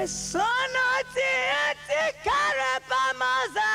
mwe sonoti kare pamaza